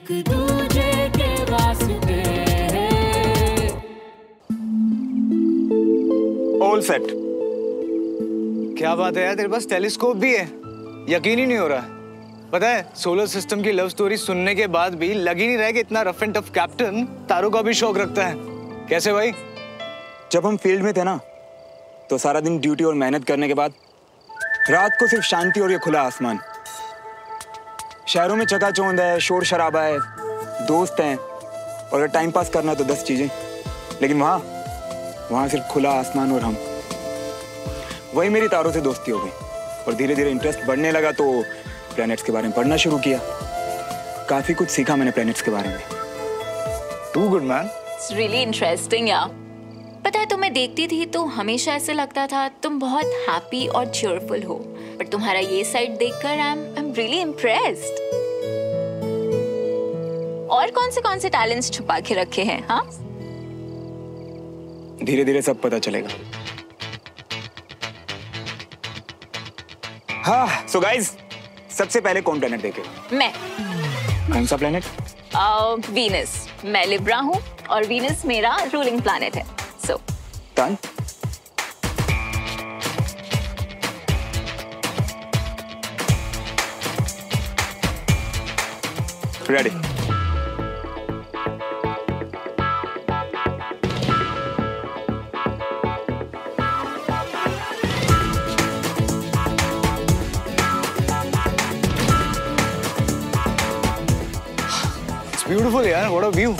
एक दूजे के वास्ते। ऑल सेट क्या बात है यार तेरे पास टेलीस्कोप भी है? यकीन ही नहीं हो रहा। पता है सोलर सिस्टम की लव स्टोरी सुनने के बाद भी लग ही नहीं रहा कि इतना रफ एंड टफ कैप्टन तारों का भी शौक रखता है। कैसे भाई? जब हम फ़ील्ड में थे ना तो सारा दिन ड्यूटी और मेहनत करने के बाद रात को सिर्फ़ शांति और ये खुला आसमान। शहरों में चकाचौंध है शोर शराबा है दोस्त हैं। और अगर टाइम पास करना तो दस चीज़ें। लेकिन वहाँ वहाँ सिर्फ़ खुला आसमान और हम। वही मेरी तारों से दोस्ती हो गई। और धीरे धीरे इंटरेस्ट बढ़ने लगा तो प्लैनेट्स के बारे में पढ़ना शुरू किया। काफ़ी कुछ सीखा मैंने प्लैनेट्स के बारे में। Too good man it's really interesting यार पता है तुम्हें देखती थी तो हमेशा ऐसे लगता था तुम बहुत हैप्पी और चेयरफुल हो। पर तुम्हारा ये साइड देखकर आई एम एम रियली और कौन से कौन से टैलेंट्स छुपा के रखे हैं हाँ? धीरे धीरे सब पता चलेगा। हाँ सो so गाइस सबसे पहले कौन प्लेनेट देखे मैं। कौन सा प्लेनेट वीनस मैं लिब्रा हूँ और वीनस मेरा रूलिंग प्लैनेट है। रेडी इट्स ब्यूटीफुल यार व्हाट अ व्यू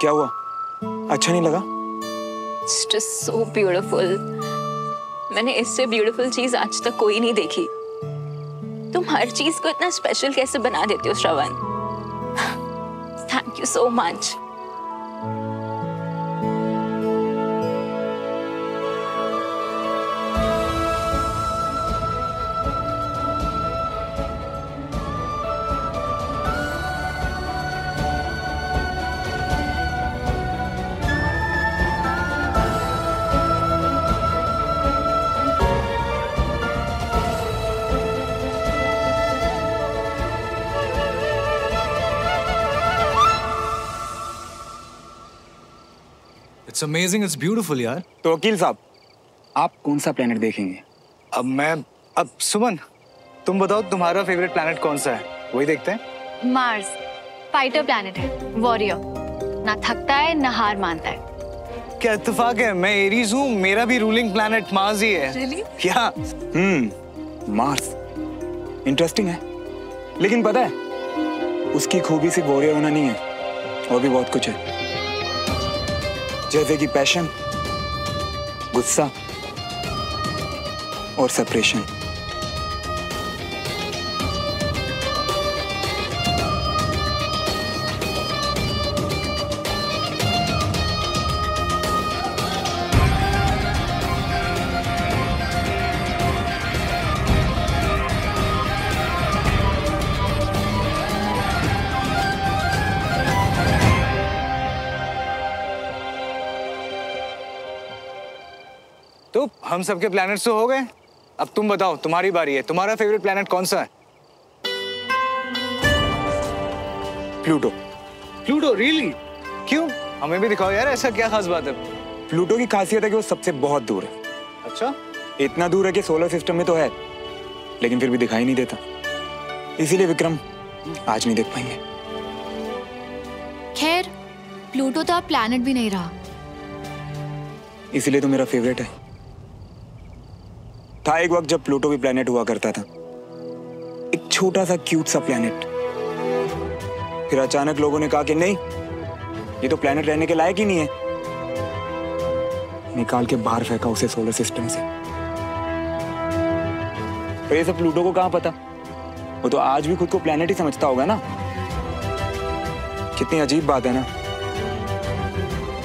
क्या हुआ? अच्छा नहीं लगा? सो ब्यूटीफुल मैंने इससे ब्यूटीफुल चीज़ आज तक कोई नहीं देखी। तुम हर चीज़ को इतना स्पेशल कैसे बना देते हो, Shravan? Thank you so much it's amazing it's beautiful यार तो वकील साहब आप कौन सा प्लेनेट देखेंगे? अब मैं अब सुमन तुम बताओ तुम्हारा फेवरेट प्लैनेट कौन सा है? वही देखते हैं? मार्स फाइटर प्लैनेट है वॉरियर ना थकता है ना हार मानता है. क्या इत्तेफाक है? मैं एरीज हूँ मेरा भी रूलिंग प्लैनेट मार्स ही है. Really? क्या हम्म मार्स इंटरेस्टिंग है. लेकिन पता है उसकी खूबी सिर्फ़ वॉरियर होना नहीं है और भी बहुत कुछ है. जैसे कि पैशन गुस्सा और सेपरेशन हम सबके प्लैनेट्स तो हो गए। अब तुम बताओ तुम्हारी बारी है। तुम्हारा फेवरेट प्लैनेट कौन सा है? प्लूटो। प्लूटो रियली क्यों? हमें भी दिखाओ यार ऐसा क्या खास बात है? प्लूटो की खासियत है कि वो सबसे बहुत दूर है। अच्छा? इतना दूर है कि सोलर सिस्टम में तो है लेकिन फिर भी दिखाई नहीं देता। इसीलिए विक्रम आज नहीं देख पाएँगे। खैर प्लूटो तो अब प्लैनेट भी नहीं रहा। इसीलिए तो मेरा फेवरेट है। था एक वक्त जब प्लूटो भी प्लेनेट हुआ करता था। एक छोटा सा क्यूट सा प्लेनेट फिर अचानक लोगों ने कहा कि नहीं, ये तो प्लेनेट रहने के लायक ही नहीं है। निकाल के बाहर फेंका उसे सोलर सिस्टम से। पर ये सब प्लूटो को कहाँ पता? वो तो आज भी खुद को प्लेनेट ही समझता होगा ना। कितनी अजीब बात है ना।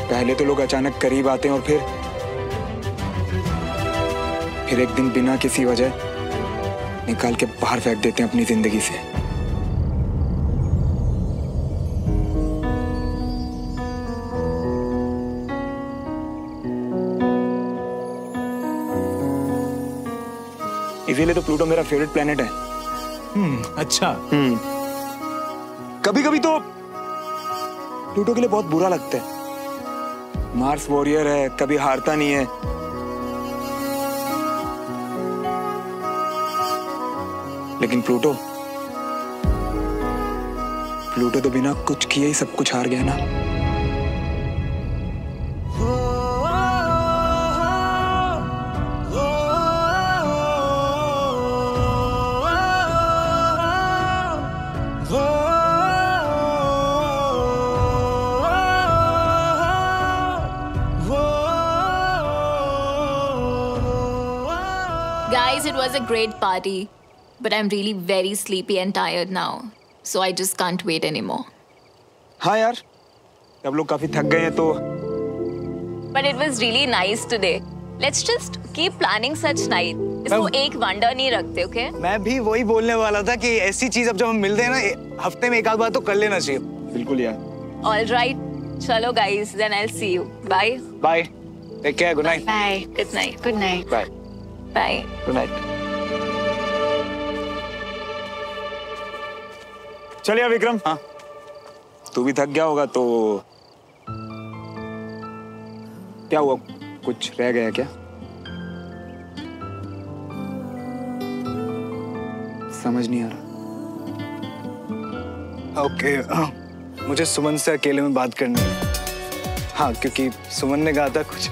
पहले तो लोग अचानक करीब आते हैं और फिर फिर एक दिन बिना किसी वजह निकाल के बाहर फेंक देते हैं अपनी ज़िंदगी से। इसीलिए तो प्लूटो मेरा फेवरेट प्लेनेट है। हम्म अच्छा। हम्म। कभी कभी तो प्लूटो के लिए बहुत बुरा लगता है। मार्स वॉरियर है कभी हारता नहीं है। लेकिन प्लूटो प्लूटो तो बिना कुछ किए ही सब कुछ हार गया ना। Guys, it was a great party, but I'm really very sleepy and tired now. So I just can't wait anymore. हाँ यार अब लोग काफ़ी थक गए हैं तो But it was really nice today. Let's just keep planning such night. इसको एक वंडर नहीं रखते, okay? मैं भी वही बोलने वाला था कि ऐसी चीज़ अब जब हम मिलते हैं ना हफ़्ते में एक आध बार तो कर लेना चाहिए बिल्कुल यार All right. चलो guys, then I'll see you. Bye. Bye take care good night bye Good night. Good night bye Bye. Good night चल यार विक्रम। हाँ। तू भी थक गया होगा तो क्या हुआ? कुछ रह गया क्या? समझ नहीं आ रहा। ओके मुझे सुमन से अकेले में बात करनी है। हाँ क्योंकि सुमन ने कहा था कुछ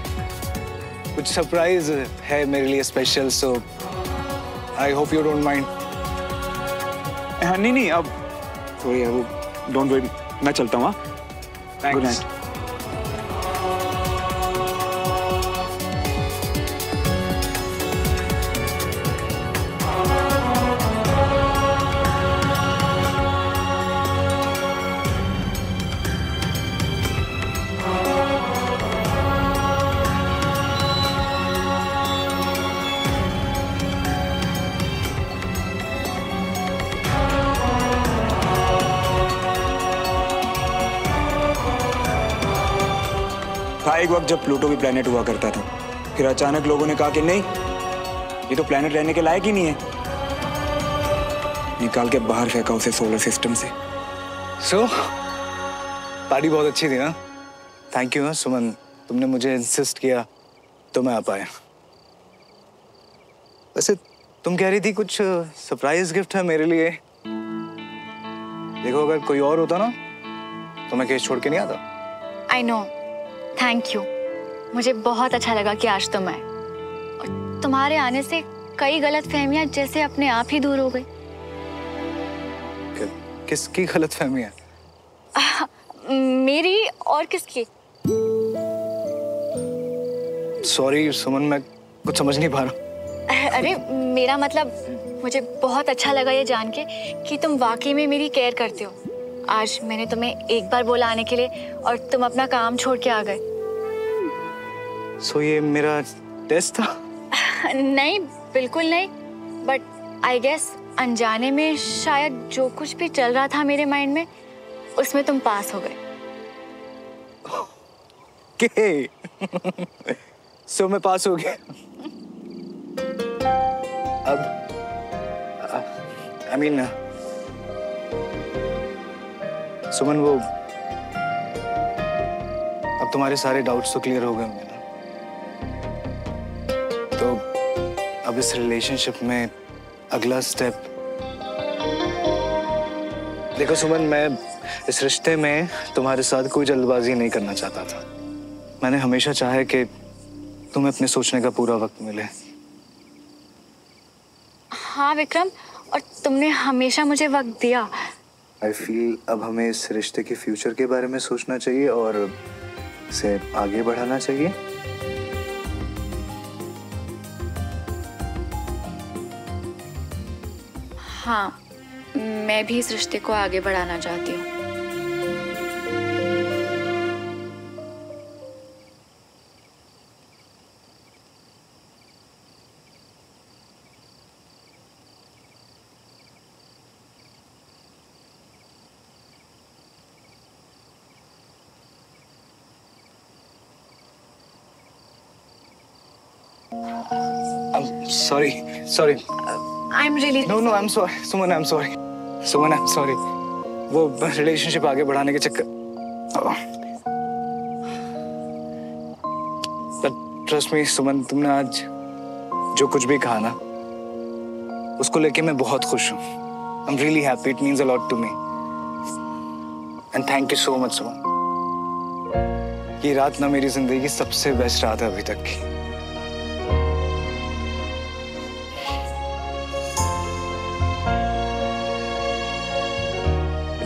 कुछ सरप्राइज़ है मेरे लिए special so I hope you don't mind हाँ नहीं नहीं अब सॉरी है वो डोंट वरी मैं चलता हूँ गुड नाइट एक वक्त जब प्लूटो भी प्लेनेट हुआ करता था फिर अचानक लोगों ने कहा कि नहीं ये तो प्लेनेट रहने के लायक ही नहीं है। निकाल के बाहर फेंका उसे सोलर सिस्टम से। सो so, पार्टी बहुत अच्छी थी ना? Thank you Suman. तुमने मुझे इंसिस्ट किया तो मैं आ पाया। वैसे तुम कह रही थी कुछ सरप्राइज़ गिफ्ट है मेरे लिए। देखो अगर कोई और होता ना तो मैं केस छोड़ के नहीं आता। आई नो थैंक यू मुझे बहुत अच्छा लगा कि आज तुम आए। और तुम्हारे आने से कई गलत फहमियाँ जैसे अपने आप ही दूर हो गई। कि, किसकी गलत फहमी है मेरी और किसकी? सॉरी सुमन मैं कुछ समझ नहीं पा रहा। अरे मेरा मतलब मुझे बहुत अच्छा लगा ये जान के कि तुम वाकई में मेरी केयर करते हो। आज मैंने तुम्हें एक बार बोला आने के लिए और तुम अपना काम छोड़ के आ गए। सो ये मेरा टेस्ट था? नहीं बिल्कुल नहीं। बट आई गेस अनजाने में शायद जो कुछ भी चल रहा था मेरे माइंड में उसमें तुम पास हो गए। के सो मैं पास हो गया। अब आई मीन सुमन, वो अब तुम्हारे सारे डाउट्स तो क्लियर हो गए होंगे ना? तो अब इस रिलेशनशिप में अगला स्टेप देखो सुमन, मैं इस रिश्ते में तुम्हारे साथ कोई जल्दबाजी नहीं करना चाहता था। मैंने हमेशा चाहा कि तुम्हें अपने सोचने का पूरा वक्त मिले। हाँ विक्रम, और तुमने हमेशा मुझे वक्त दिया। आई फील अब हमें इस रिश्ते के फ्यूचर के बारे में सोचना चाहिए और इसे आगे बढ़ाना चाहिए। हाँ मैं भी इस रिश्ते को आगे बढ़ाना चाहती हूँ। I am really no no I am sorry Suman I am sorry Suman I am sorry वो रिलेशनशिप आगे बढ़ाने के चक्कर ट्रस्ट मी सुमन तुमने आज जो कुछ भी कहा ना उसको लेके मैं बहुत खुश हूँ। I am really happy it means a lot to me and thank you so much Suman ये रात ना मेरी ज़िंदगी की सबसे बेस्ट रात है अभी तक की।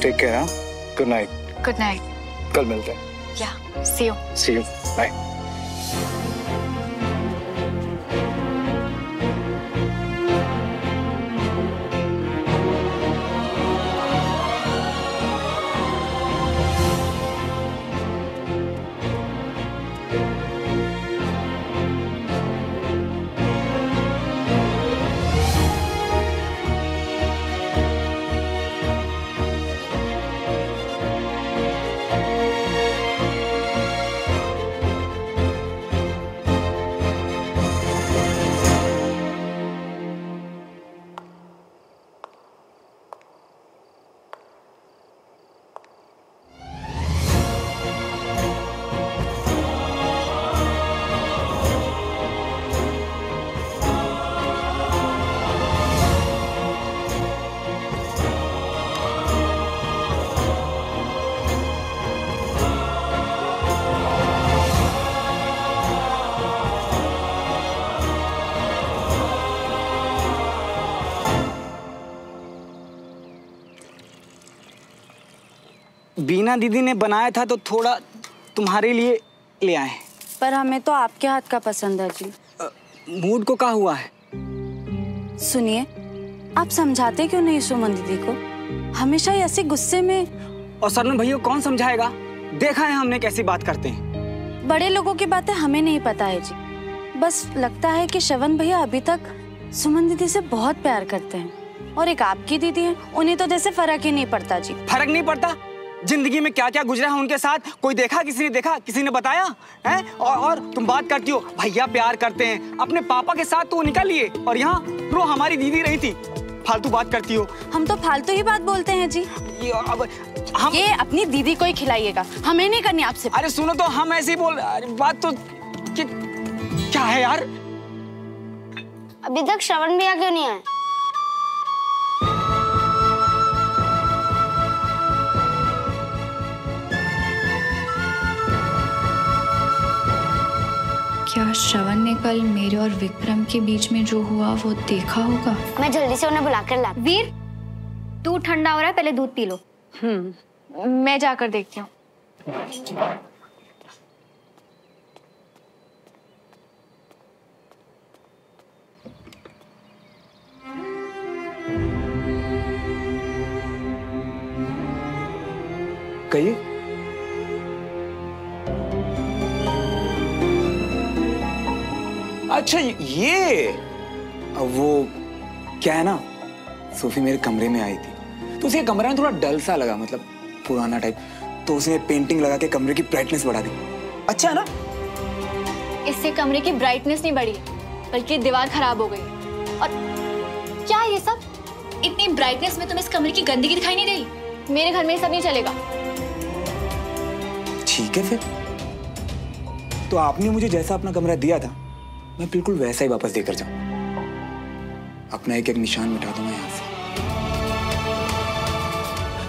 टेक केयर हाँ गुड नाइट गुड नाइट कल मिलते हैं। या see you see you bye Beena दीदी ने बनाया था तो थोड़ा तुम्हारे लिए ले आए। पर हमें तो आपके हाथ का पसंद है जी। मूड को क्या हुआ है? सुनिए आप समझाते क्यों नहीं सुमन दीदी को? हमेशा ही ऐसे गुस्से में और सरन भैया कौन समझाएगा? देखा है हमने कैसी बात करते हैं। बड़े लोगों की बातें हमें नहीं पता है जी। बस लगता है कि श्रवण भैया अभी तक सुमन दीदी से बहुत प्यार करते हैं। और एक आपकी दीदी है उन्हें तो जैसे फ़र्क ही नहीं पड़ता जी। फ़र्क नहीं पड़ता? ज़िंदगी में क्या क्या गुजरा है उनके साथ? कोई देखा? किसी ने देखा? किसी ने बताया? है? और, और तुम बात करती हो भैया प्यार करते हैं। अपने पापा के साथ तो वो निकल लिए। और यहाँ रो हमारी दीदी रही थी। फालतू बात करती हो। हम तो फालतू ही बात बोलते हैं जी। ये अब हम ये अपनी दीदी को ही खिलाइएगा। हमें नहीं करनी आपसे। अरे सुनो तो हम ऐसे ही बोल बात तो कि, क्या है यार? अभी तक श्रवण भैया क्यों नहीं आए? क्या श्रवण ने कल मेरे और विक्रम के बीच में जो हुआ वो देखा होगा? मैं जल्दी से उन्हें बुला कर ला वीर दूध ठंडा हो रहा है पहले दूध पी लो। मैं जाकर देखती हूँ। कहिए। अच्छा ये। अब वो क्या है ना सोफी मेरे कमरे में आई थी। तो उसे कमरा ना थोड़ा डल सा लगा मतलब पुराना टाइप तो उसने पेंटिंग लगा के कमरे की ब्राइटनेस बढ़ा दी। अच्छा है ना? इससे कमरे की ब्राइटनेस नहीं बढ़ी बल्कि दीवार खराब हो गई। और क्या ये सब? इतनी ब्राइटनेस में तुम्हें इस कमरे की गंदगी दिखाई नहीं रही मेरे घर में ये सब नहीं चलेगा। ठीक है फिर। तो आपने मुझे जैसा अपना कमरा दिया था मैं बिल्कुल वैसा ही वापस देकर जाऊँ। अपना एक एक निशान मिटा दूँगा यहाँ से।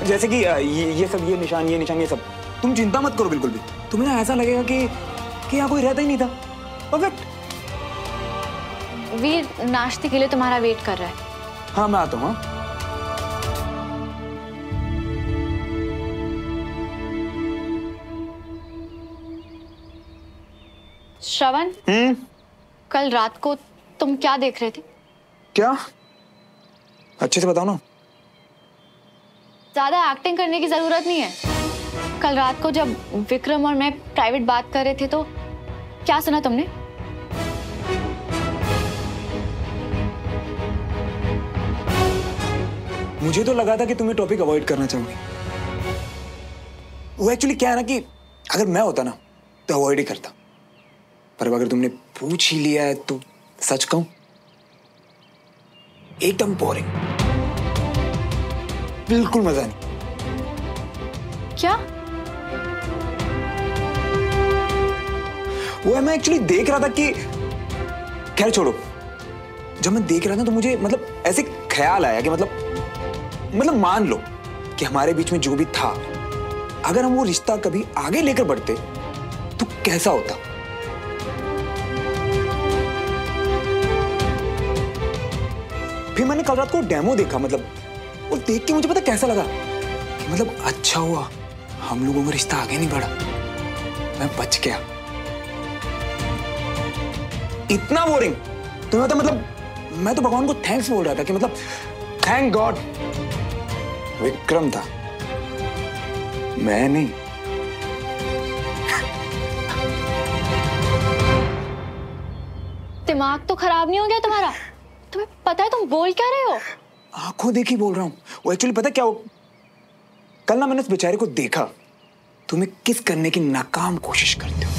जैसे कि ये ये सब ये निशान ये निशान ये सब। तुम चिंता मत करो बिल्कुल भी। तुम्हें ना ऐसा लगेगा कि कि यहाँ कोई रहता ही नहीं था। परफेक्ट वीर नाश्ते के लिए तुम्हारा वेट कर रहा है। हाँ मैं आता हूँ हाँ। श्रवण? कल रात को तुम क्या देख रहे थे? क्या? अच्छे से बताओ ना। ज़्यादा एक्टिंग करने की ज़रूरत नहीं है। कल रात को जब विक्रम और मैं प्राइवेट बात कर रहे थे तो क्या सुना तुमने? मुझे तो लगा था कि तुम्हें टॉपिक अवॉइड करना चाहोगे। वो एक्चुअली क्या है ना कि अगर मैं होता ना तो अवॉइड ही करता। पर अगर तुमने पूछ ही लिया है तो सच कहूँ? एकदम बोरिंग बिल्कुल मज़ा नहीं। क्या? वो है मैं एक्चुअली देख रहा था कि खैर छोड़ो। जब मैं देख रहा था तो मुझे मतलब ऐसे ख्याल आया कि मतलब मतलब मान लो कि हमारे बीच में जो भी था अगर हम वो रिश्ता कभी आगे लेकर बढ़ते तो कैसा होता? फिर मैंने कल रात को डेमो देखा मतलब वो देख के मुझे पता कैसा लगा कि मतलब अच्छा हुआ। हम लोगों का रिश्ता आगे नहीं बढ़ा। मैं बच गया। इतना बोरिंग तुम्हें तो मतलब मैं तो भगवान को थैंक्स बोल रहा था कि मतलब थैंक गॉड विक्रम था। मैं नहीं। दिमाग तो खराब नहीं हो गया तुम्हारा? तुम्हें पता है तुम बोल क्या रहे हो? आँखों देखी बोल रहा हूँ। वो एक्चुअली पता क्या हो कल ना मैंने उस बेचारे को देखा। तुम्हें किस करने की नाकाम कोशिश करते हो?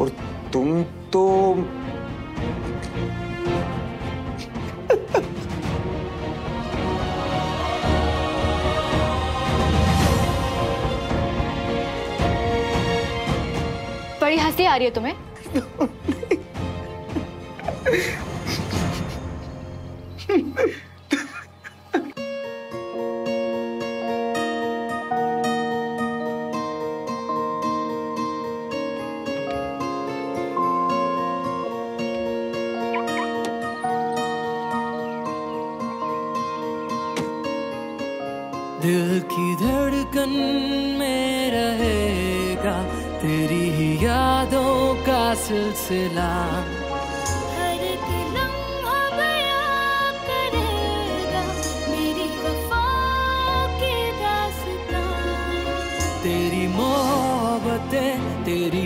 और तुम तो बड़ी हँसी आ रही है तुम्हें। यादों का सिलसिला। हर एक लम्हा बयां करेगा मेरी वफाओं की दास्तां तेरी मोहब्बतें तेरी